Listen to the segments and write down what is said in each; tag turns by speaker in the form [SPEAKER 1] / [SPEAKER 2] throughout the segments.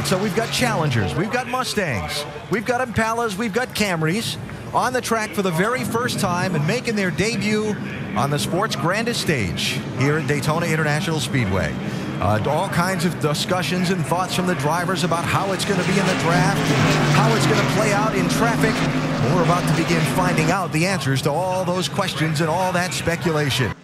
[SPEAKER 1] right, so we've got Challengers, we've got Mustangs, we've got Impalas, we've got Camrys on the track for the very first time and making their debut on the sport's grandest stage here at Daytona International Speedway. Uh, all kinds of discussions and thoughts from the drivers about how it's going to be in the draft how it's going to play out in traffic. We're about to begin finding out the answers to all those questions and all that speculation.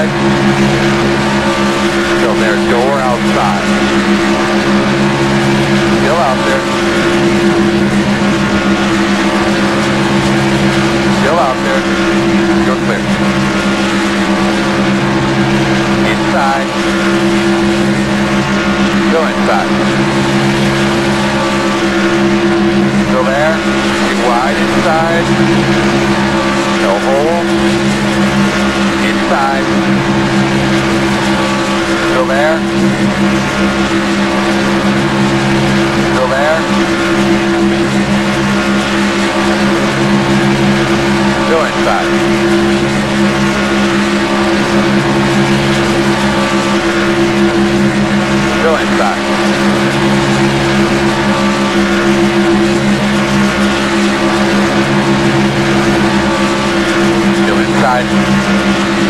[SPEAKER 2] side from their door outside. Still out there. Still out there. Go clear. Inside. Go inside. Still there. Wide inside. No hole. Still there. Still there. Go inside. Go inside. Go inside.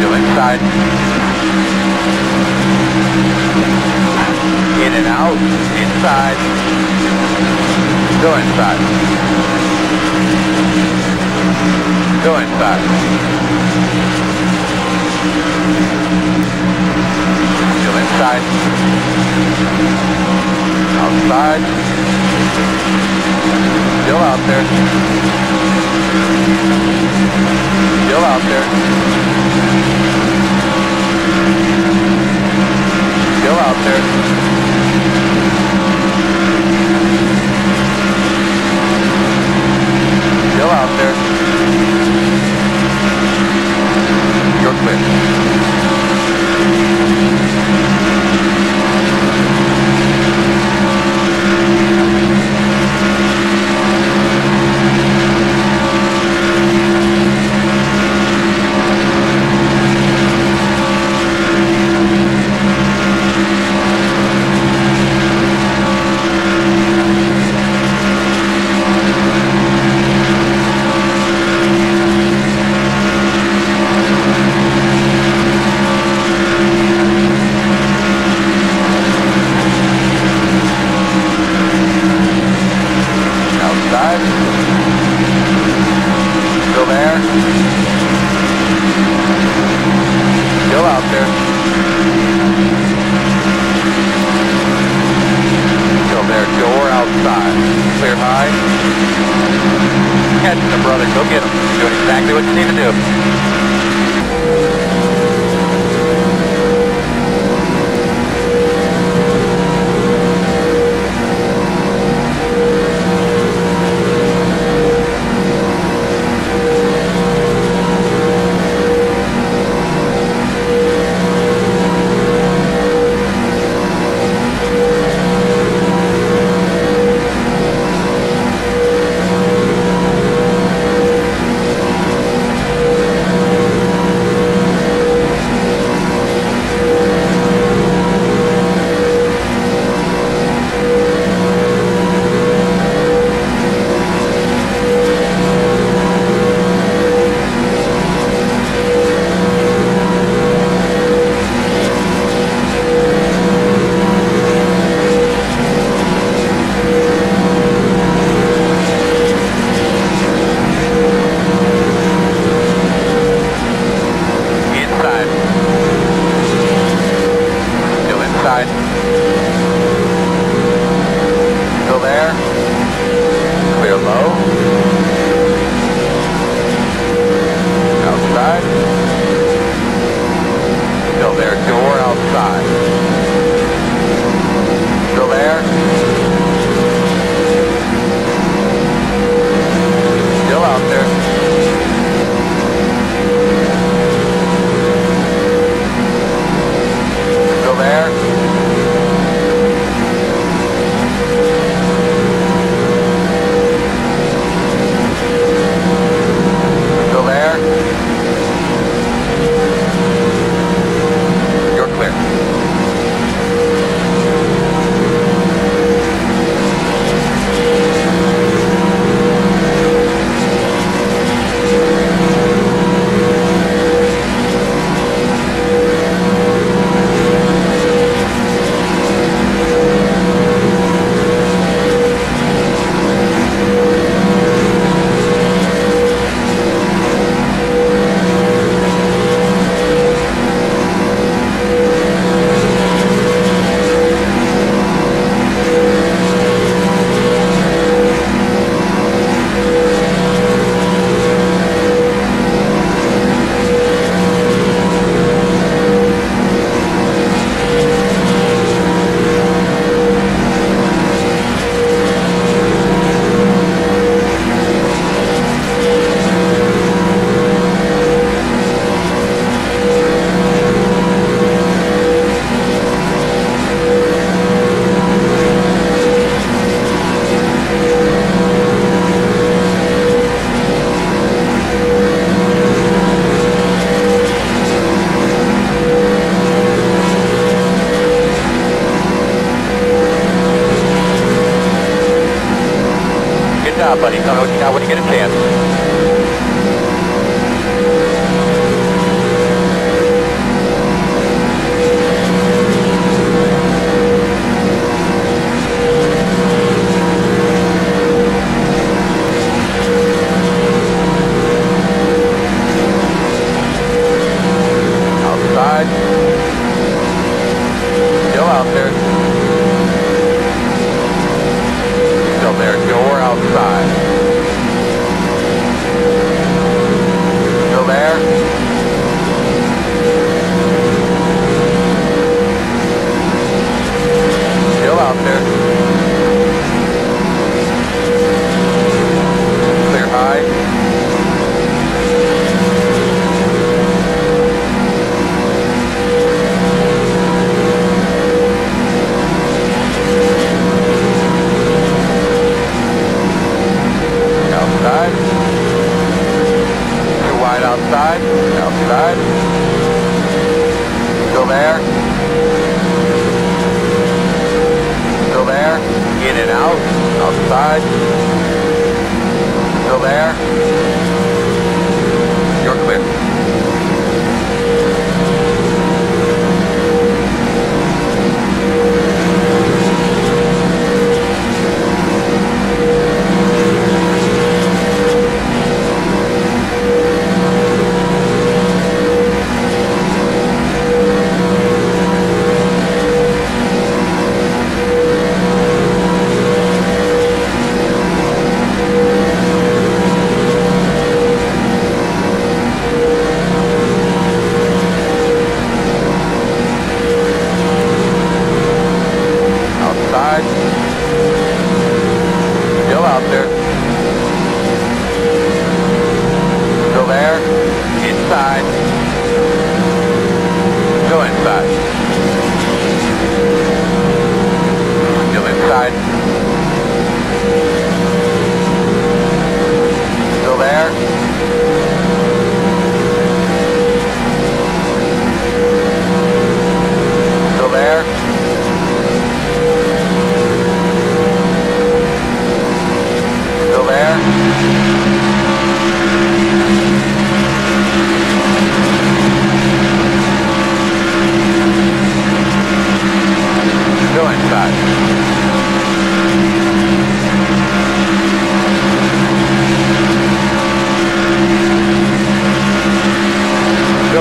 [SPEAKER 2] Still inside. In and out. Inside. Go inside. Go inside. Go inside. Outside. Still out there. Still out there. Still out there. Still out there. You're clear.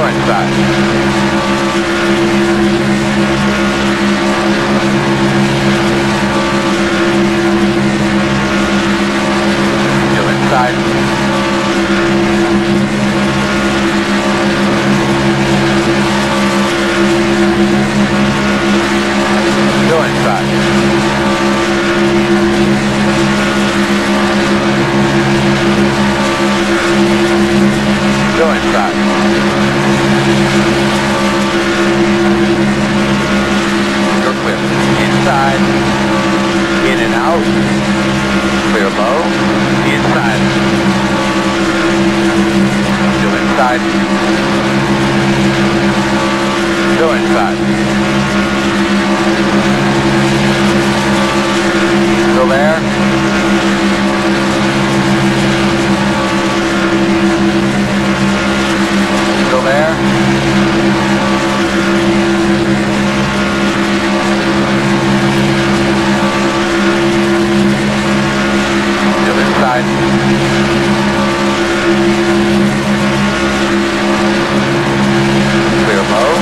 [SPEAKER 2] right inside. Still inside. Go inside. Inside. In and out. Clear. Inside. Inside. Inside. Still there. Clear low.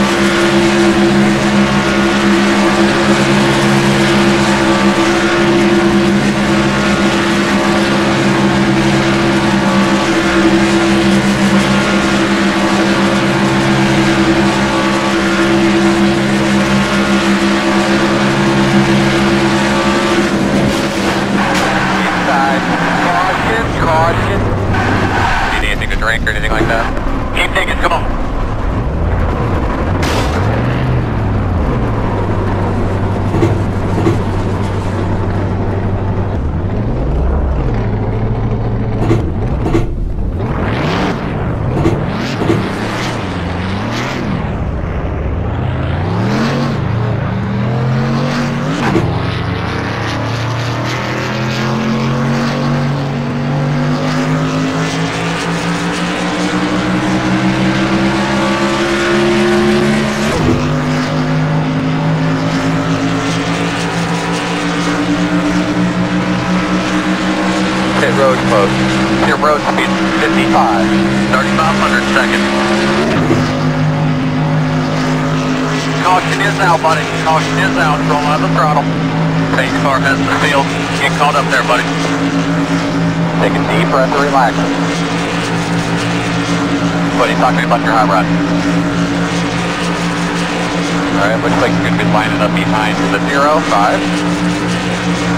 [SPEAKER 2] drink or anything like that? Keep taking, come on. Your high rod. Alright, looks like you're going to be lining up behind the zero, five.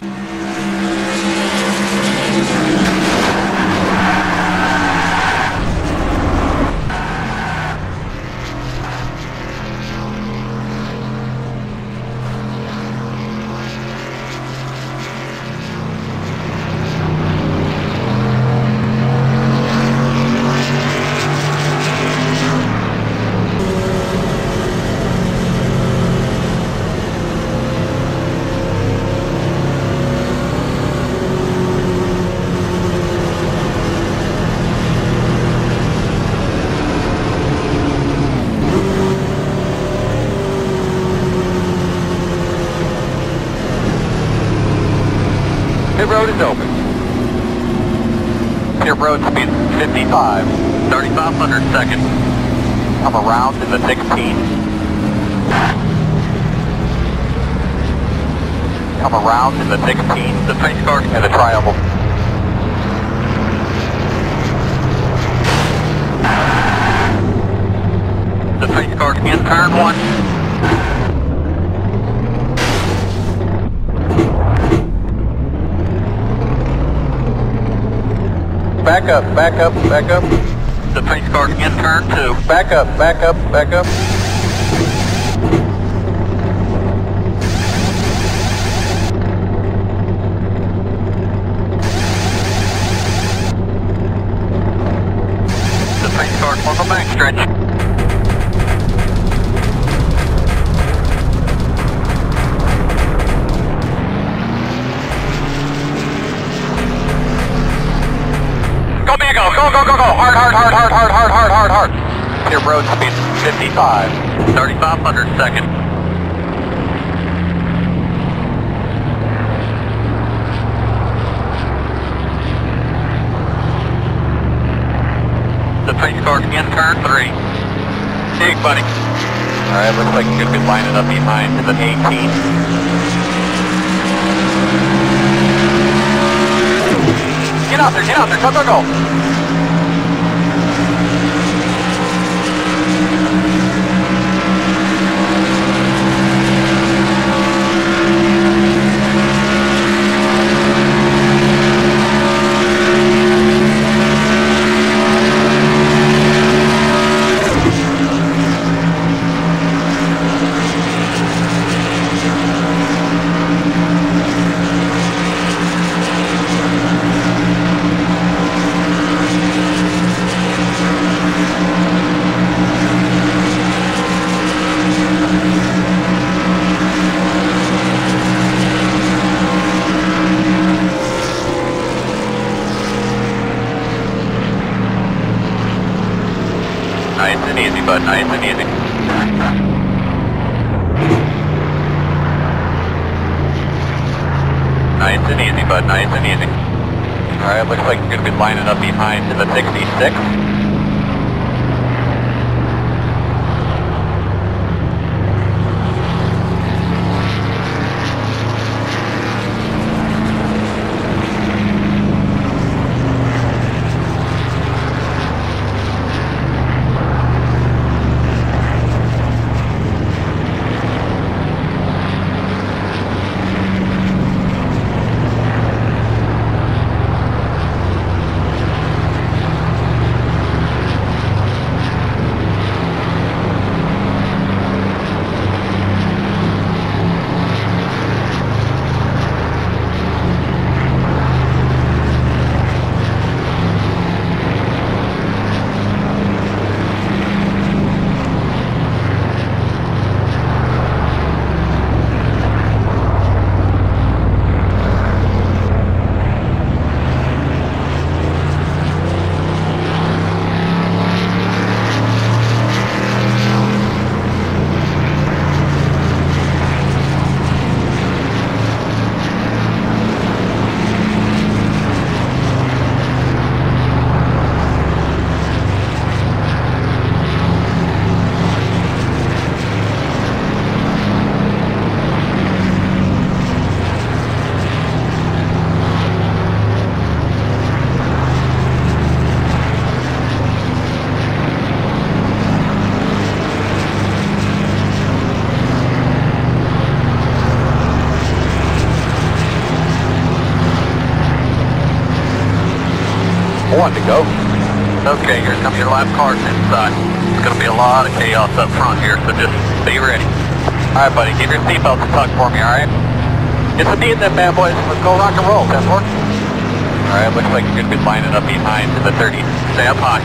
[SPEAKER 2] you Come around in the 16. The pace car and the tri-oval. The pace car in turn one. Back up, back up, back up. The pace car in turn two. Back up, back up, back up. hard, hard, hard, hard, hard, hard, hard, hard. Your road speed 55, 3500 seconds. The pace card in turn three. Dig, buddy. All right, looks like you could line it up behind the 18. Get out there, get out there, go, go, go! Looks like you're going to be lining up behind the 66. One to go. Okay, here come your lap cars inside. It's going to be a lot of chaos up front here, so just be ready. All right, buddy, give your seatbelt a tug for me, all right? It's a D in them bad boys. Let's go rock and roll, 10 4. All right, looks like you're going to be lining up behind the 30. Stay up high.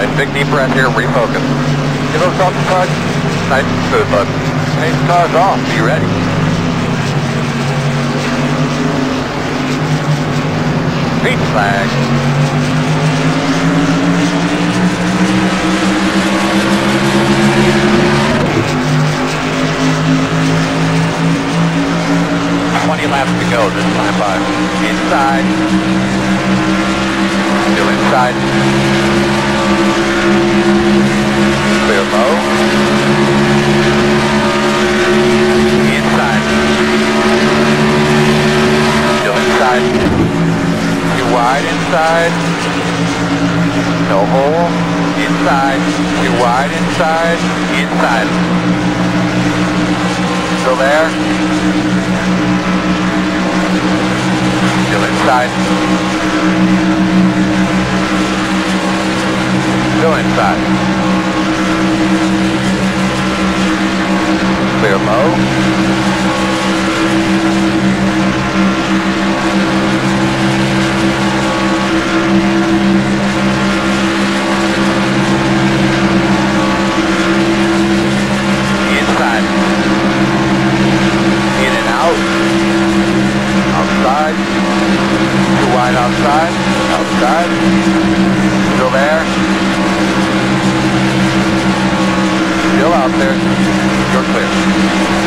[SPEAKER 2] Nice big deep breath here, refocus. Give yourself a tug. Nice and smooth, bud. Change the cars off, be ready. Green flag. Twenty laps to go this time, bud. Inside. Still inside. Clear inside. No hole. Inside. Too wide inside. Inside. Still there. Still inside. Go inside. Clear low. outside, too wide outside, outside, still there, out there. You're clear.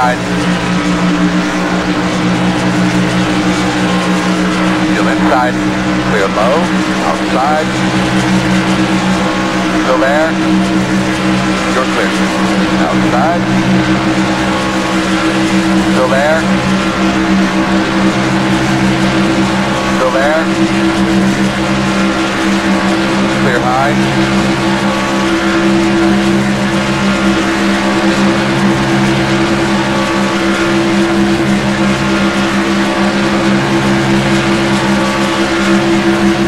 [SPEAKER 2] side. Still inside. Clear low. Outside. Still there. You're clear. Outside. Still there. Still there. Clear high. Thank you.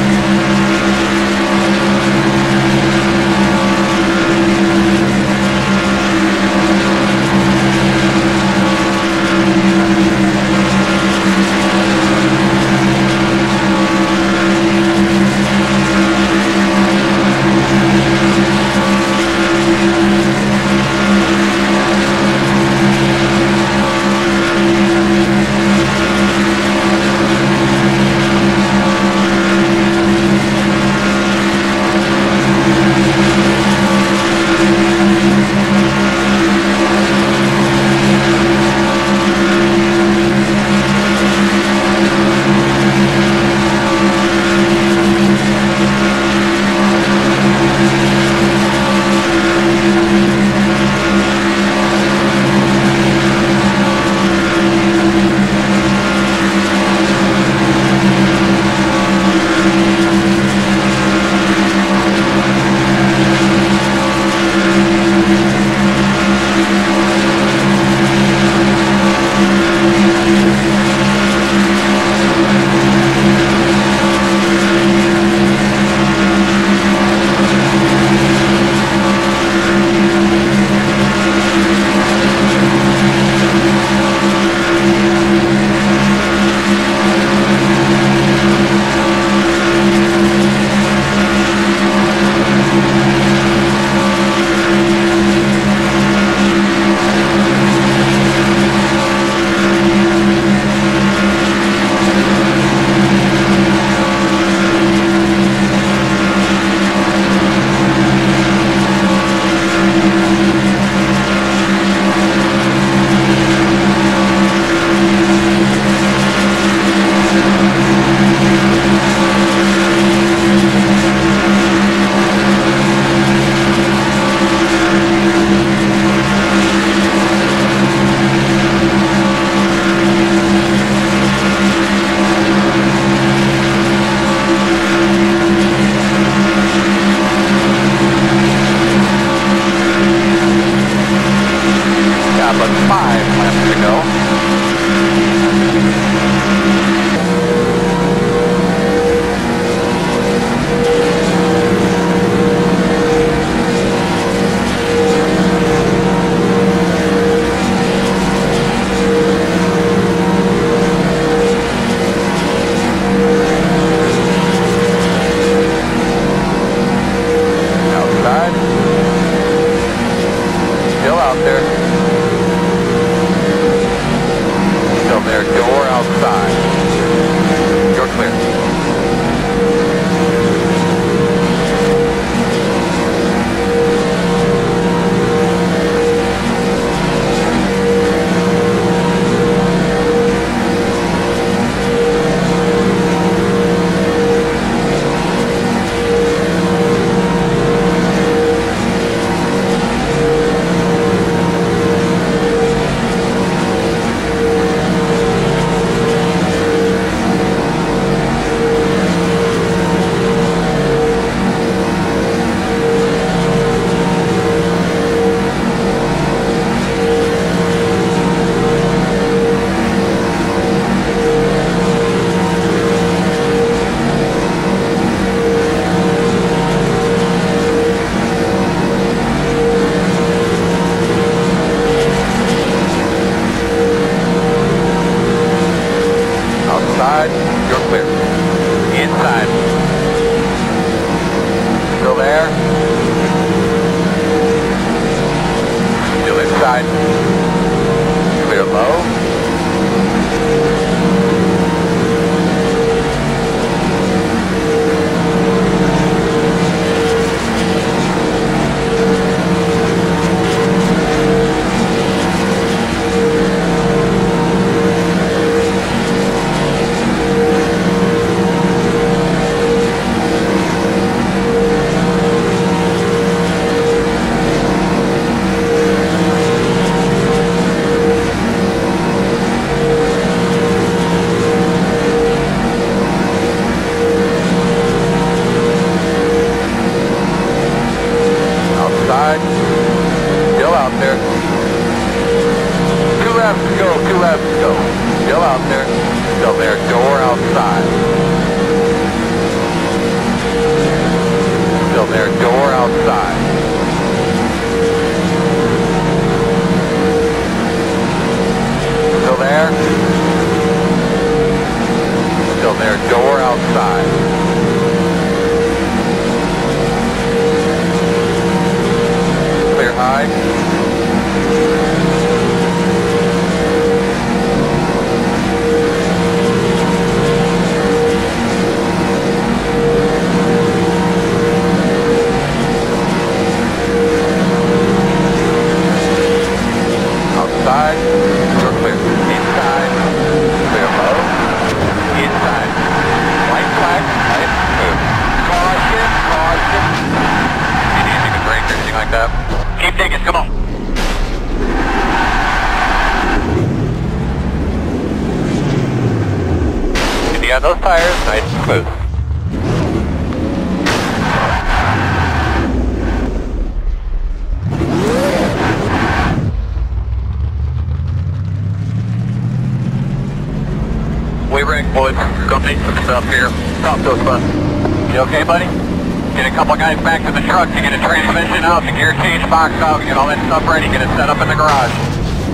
[SPEAKER 2] get it set up in the garage.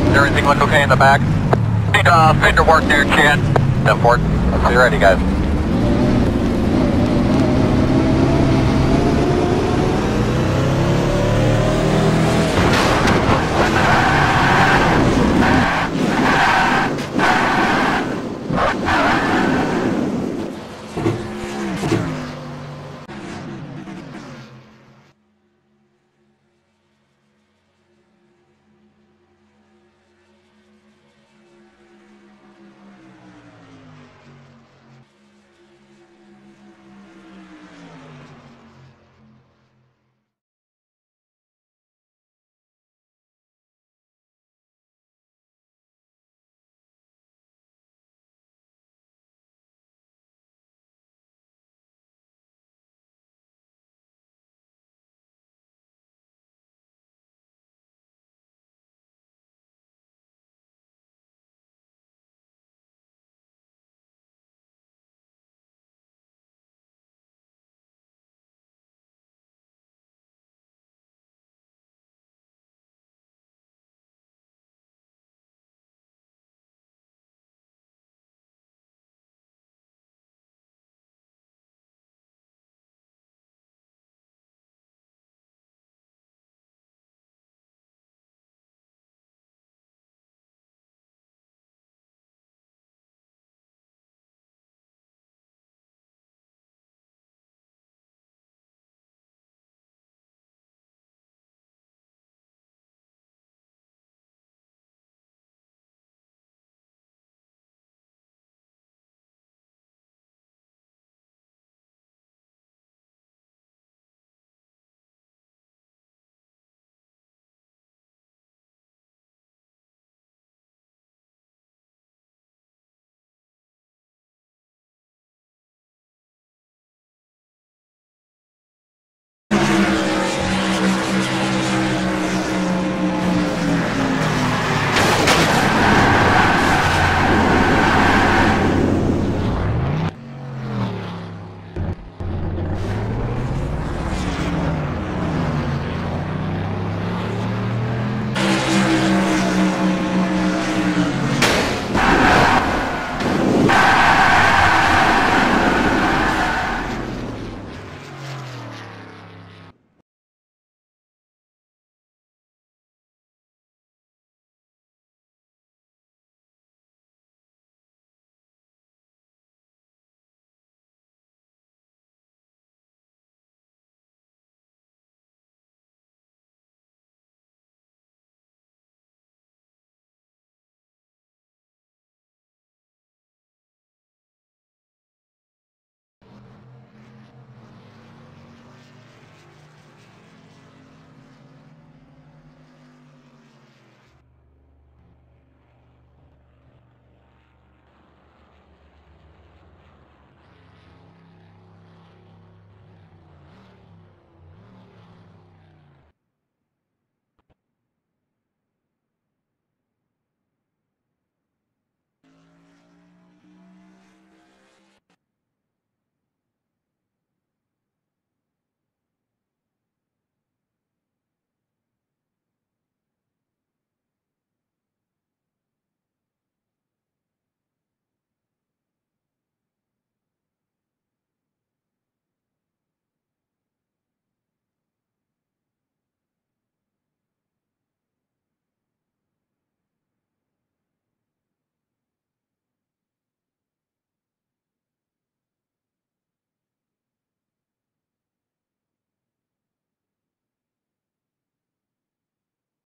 [SPEAKER 2] Does everything look okay in the back? Need uh, fender work there, Chan. 10-4, You ready, guys.